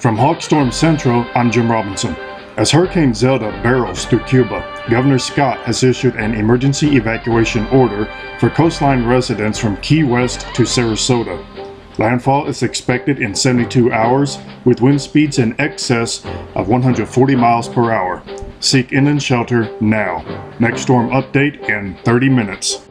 From Hawkstorm Central, I'm Jim Robinson. As Hurricane Zelda barrels through Cuba, Governor Scott has issued an emergency evacuation order for coastline residents from Key West to Sarasota. Landfall is expected in 72 hours with wind speeds in excess of 140 miles per hour. Seek inland shelter now. Next storm update in 30 minutes.